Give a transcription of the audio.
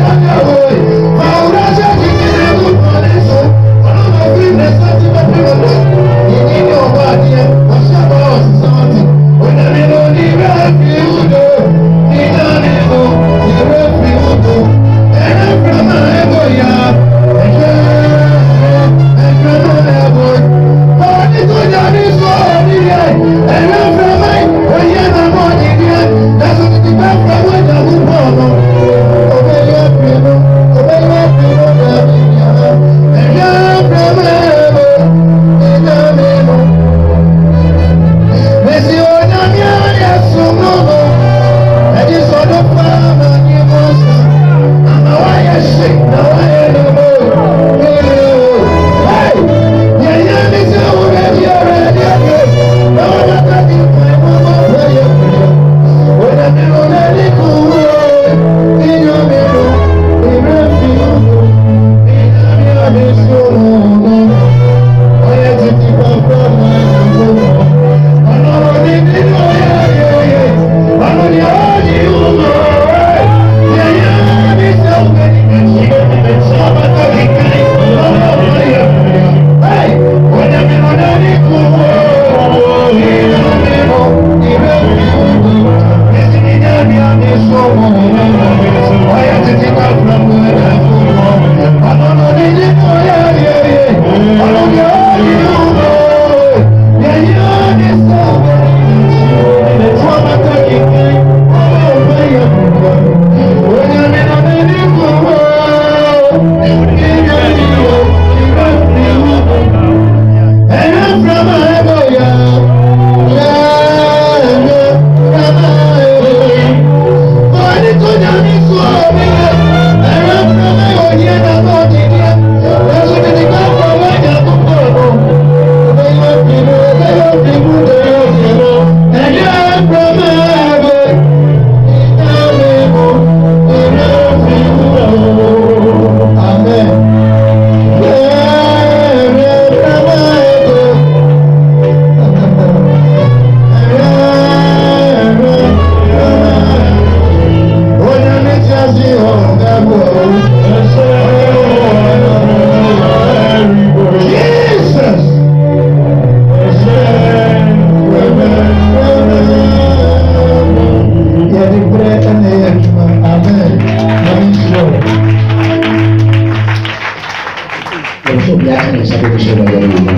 aka ne